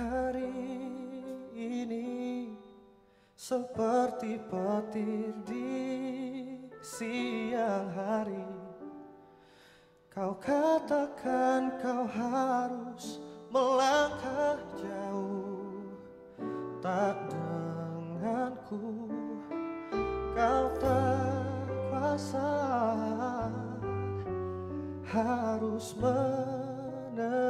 Hari ini seperti petir di siang hari. Kau katakan kau harus melangkah jauh. Tak denganku kau tak kuasa Harus menerima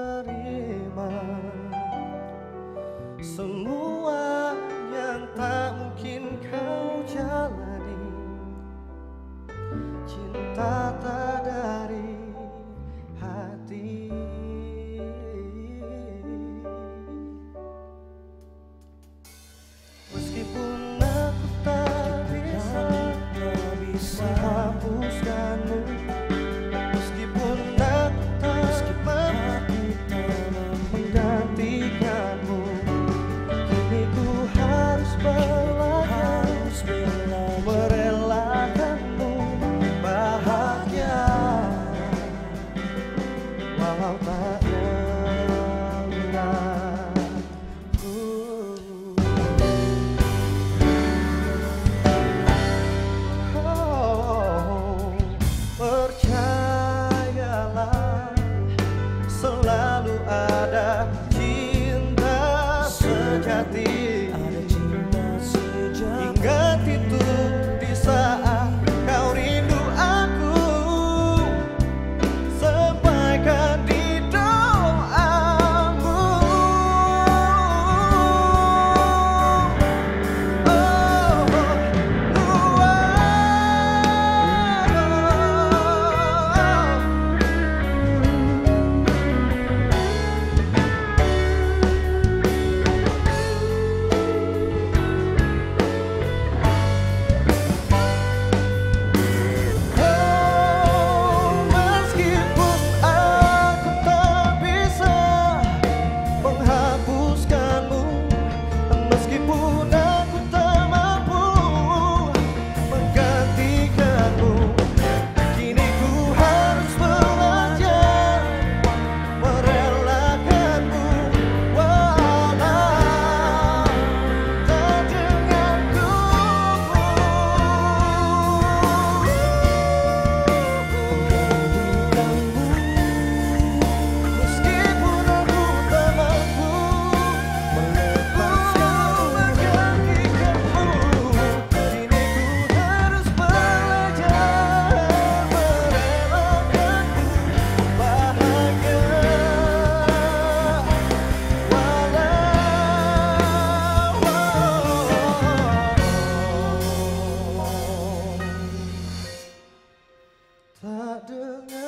menghapuskanmu. Meskipun aku tak mampu menggantikanmu Kini ku harus belajar merelakanmu. Bahagia. Walau tak tak dengar